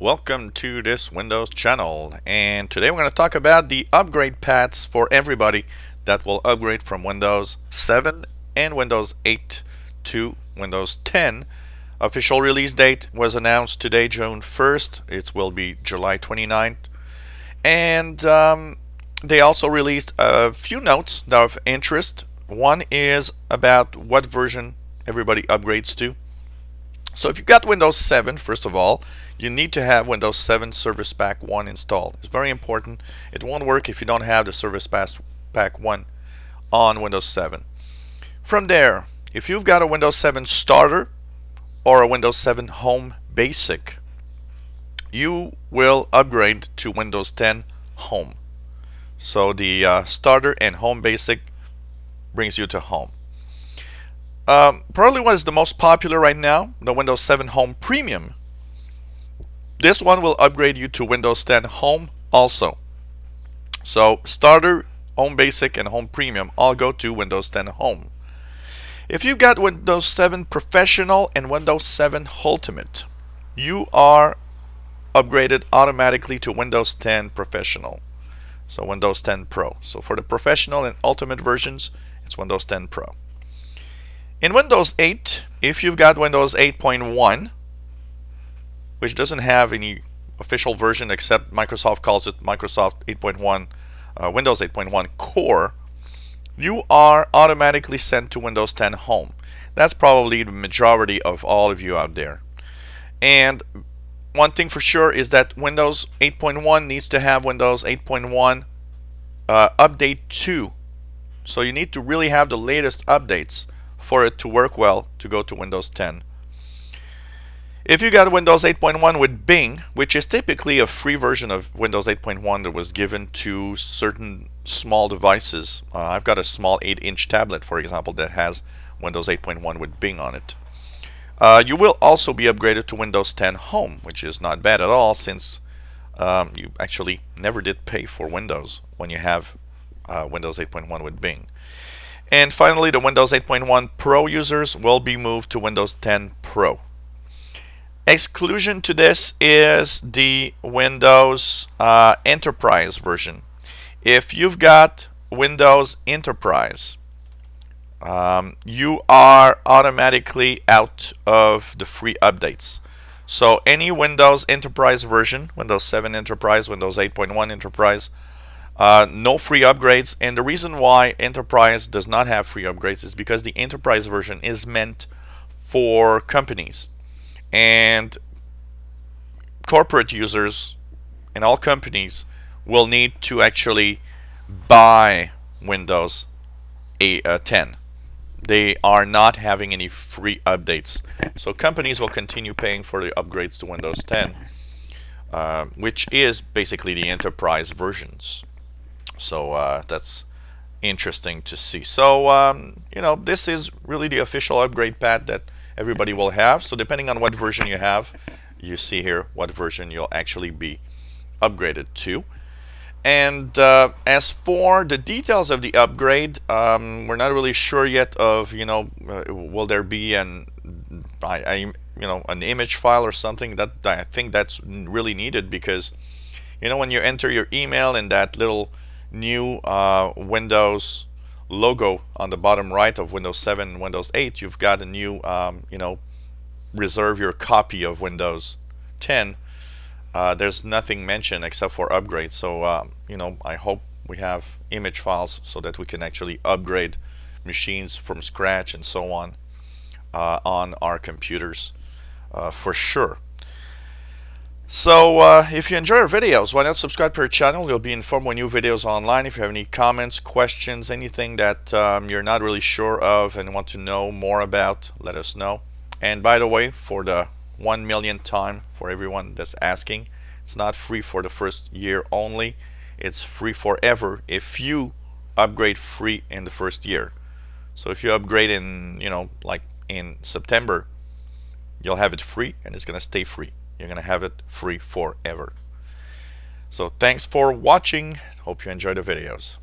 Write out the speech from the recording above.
Welcome to this Windows channel and today we're going to talk about the upgrade paths for everybody that will upgrade from Windows 7 and Windows 8 to Windows 10. Official release date was announced today June 1st. It will be July 29th and um, they also released a few notes of interest. One is about what version everybody upgrades to. So if you've got Windows 7, first of all, you need to have Windows 7 Service Pack 1 installed. It's very important. It won't work if you don't have the Service Pack 1 on Windows 7. From there, if you've got a Windows 7 Starter or a Windows 7 Home Basic, you will upgrade to Windows 10 Home. So the uh, Starter and Home Basic brings you to Home. Um, probably what is the most popular right now, the Windows 7 Home Premium this one will upgrade you to Windows 10 Home also. So Starter, Home Basic, and Home Premium all go to Windows 10 Home. If you've got Windows 7 Professional and Windows 7 Ultimate, you are upgraded automatically to Windows 10 Professional. So Windows 10 Pro. So for the Professional and Ultimate versions, it's Windows 10 Pro. In Windows 8, if you've got Windows 8.1, which doesn't have any official version except Microsoft calls it Microsoft 8.1 uh, Windows 8.1 Core you are automatically sent to Windows 10 Home. That's probably the majority of all of you out there. And one thing for sure is that Windows 8.1 needs to have Windows 8.1 uh, update 2 so you need to really have the latest updates for it to work well to go to Windows 10 if you got Windows 8.1 with Bing, which is typically a free version of Windows 8.1 that was given to certain small devices, uh, I've got a small 8-inch tablet, for example, that has Windows 8.1 with Bing on it. Uh, you will also be upgraded to Windows 10 Home, which is not bad at all since um, you actually never did pay for Windows when you have uh, Windows 8.1 with Bing. And finally, the Windows 8.1 Pro users will be moved to Windows 10 Pro. Exclusion to this is the Windows uh, Enterprise version. If you've got Windows Enterprise, um, you are automatically out of the free updates. So any Windows Enterprise version, Windows 7 Enterprise, Windows 8.1 Enterprise, uh, no free upgrades. And the reason why Enterprise does not have free upgrades is because the Enterprise version is meant for companies and corporate users and all companies will need to actually buy Windows 8, uh, 10. They are not having any free updates. So companies will continue paying for the upgrades to Windows 10, uh, which is basically the enterprise versions. So uh, that's interesting to see. So, um, you know, this is really the official upgrade path that everybody will have. So depending on what version you have, you see here what version you'll actually be upgraded to. And uh, as for the details of the upgrade, um, we're not really sure yet of, you know, uh, will there be an, I, I, you know, an image file or something that I think that's really needed because, you know, when you enter your email in that little new uh, Windows logo on the bottom right of Windows 7 and Windows 8, you've got a new, um, you know, reserve your copy of Windows 10. Uh, there's nothing mentioned except for upgrades. So, um, you know, I hope we have image files so that we can actually upgrade machines from scratch and so on uh, on our computers uh, for sure. So uh, if you enjoy our videos, why not subscribe to our channel? You'll be informed when new videos are online. If you have any comments, questions, anything that um, you're not really sure of and want to know more about, let us know. And by the way, for the 1 millionth time, for everyone that's asking, it's not free for the first year only. It's free forever if you upgrade free in the first year. So if you upgrade in, you know, like in September, you'll have it free and it's going to stay free. You're to have it free forever. So thanks for watching. Hope you enjoy the videos.